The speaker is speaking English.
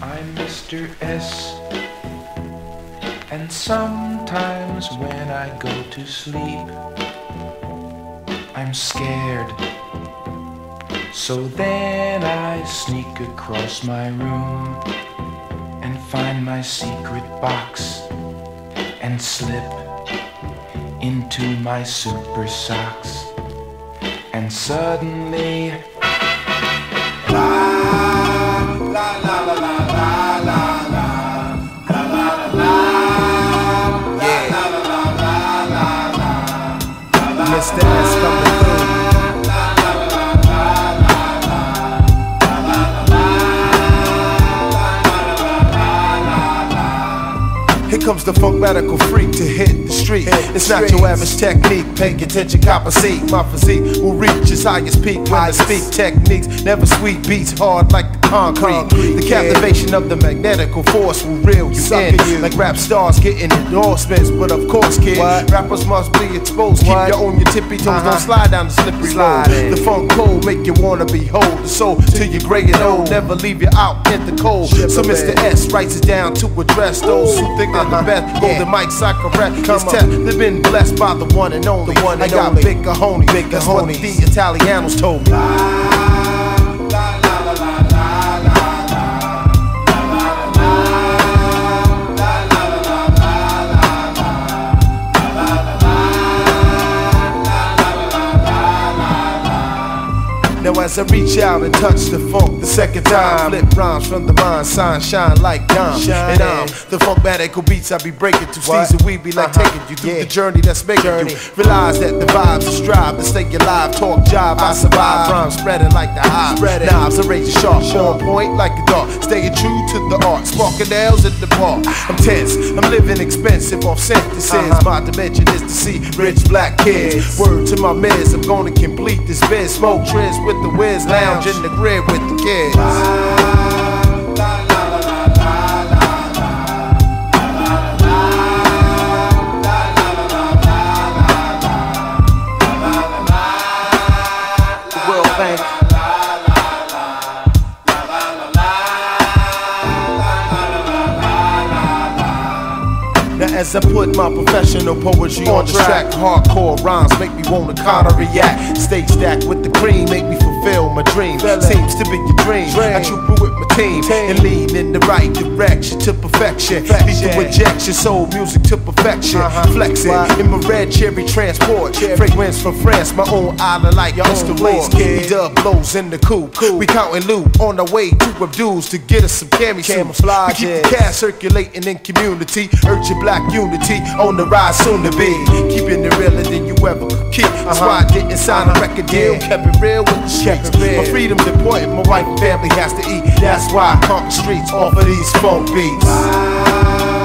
I'm Mr. S. And sometimes when I go to sleep, I'm scared. So then I sneak across my room and find my secret box and slip into my super socks. And suddenly, comes the funk radical freak to hit the street. Hit the it's not your average technique. Pay attention, cop a seat. My physique will reach its highest peak when I speak techniques. Never sweet beats hard like the concrete. Concrete, the yeah. captivation of the magnetical force will reel you in. you. Like rap stars getting endorsements. But of course, kid, What? rappers must be exposed. Keep What? you on your tippy toes. Uh-huh. Don't slide down the slippery Slide road. The funk cold make you wanna behold the soul till you're gray and old. Never leave you out in the cold. So Shivering. Mr. S writes it down to address those who think they're the Uh-huh. best. Yeah. Golden mics I correct. Come test. They've been blessed by the one and only. The one I and got only. big cojones. Big That's what the Italianos told me. Now as I reach out and touch the funk the second time, flip rhymes from the mind, sign shine like dime. Shine And I'm the funk radical beats I be breaking to What? And we be like Uh-huh. taking you through Yeah. the journey that's making Journey. you realize that the vibes are strive to stay alive. Talk job, I survive. Rhymes spreading like the hive. Spread. Knives are razor sharp, Sharp. on point like a dart. Staying true to the art, sparking nails at the bar. I'm tense, I'm living expensive off synthesis. Uh-huh. My dimension is to see rich black kids. Word to my miz, I'm gonna complete this biz. Smoke trends with the whiz, lounge in the grid with the kids. The as I put my professional poetry on, On the track. hardcore rhymes make me wanna kinda react. Stay stacked with the cream, make me fulfill my dream. Feel it. Seems to be your dream. I true with my team, and lead in the right direction to perfection. Perfection. Lethal injection, soul music to perfection. Uh-huh. Flexing in my red cherry transport. Fragrance from France, my own island like Mr. Lace. We dub blows in the coupe. We counting loot on our way to Abdul's to get us some cami suits. Camouflage, We keep the cash circulating in community. Urgent black unity on the rise soon to be. Keeping it realer than you ever could keep. That's why I didn't sign a record deal. Kept it real with the Real. My freedom's important. My wife and family has to eat. That's why I conquer streets off of these funk beats.